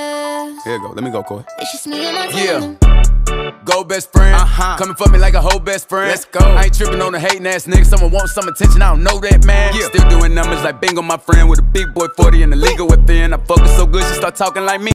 Here you go. Let me go, Corey. It's just me and my Yeah. Go best friend. Uh-huh. Coming for me like a whole best friend. Let's go. I ain't tripping on the hating ass nigga. Someone wants some attention. I don't know that man. Yeah. Still doing numbers like bingo, my friend. With a big boy 40 and the legal within. I focus so good, she start talking like me.